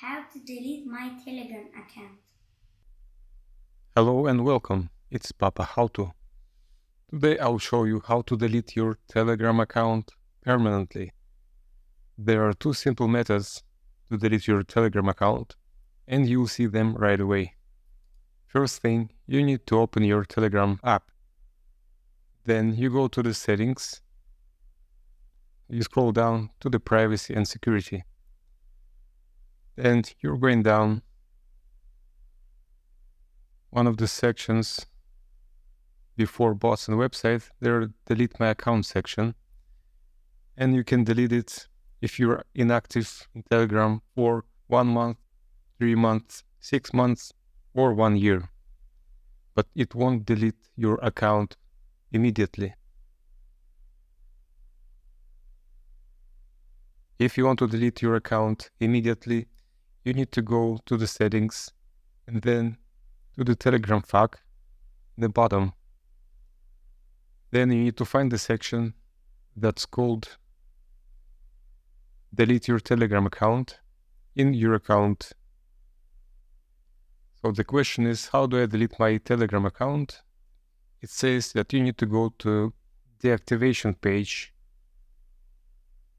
how to delete my Telegram account. Hello and welcome. It's Papa How to. Today I'll show you how to delete your Telegram account permanently. There are two simple methods to delete your Telegram account and you'll see them right away. First thing, you need to open your Telegram app. Then you go to the settings. You scroll down to the privacy and security and you're going down one of the sections before bots and website, there delete my account section. And you can delete it if you're inactive in Telegram for one month, three months, six months, or one year. But it won't delete your account immediately. If you want to delete your account immediately, you need to go to the settings and then to the Telegram FAQ in the bottom. Then you need to find the section that's called delete your Telegram account in your account. So the question is, how do I delete my Telegram account? It says that you need to go to the activation page.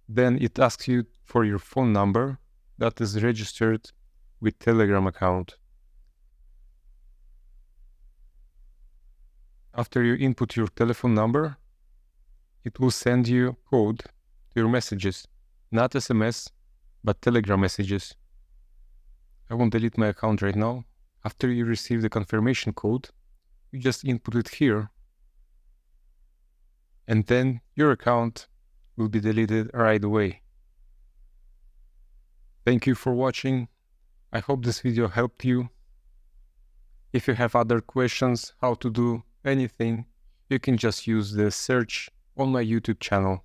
Then it asks you for your phone number that is registered with Telegram account. After you input your telephone number, it will send you code to your messages, not SMS, but Telegram messages. I won't delete my account right now. After you receive the confirmation code, you just input it here. And then your account will be deleted right away. Thank you for watching. I hope this video helped you. If you have other questions how to do anything, you can just use the search on my YouTube channel.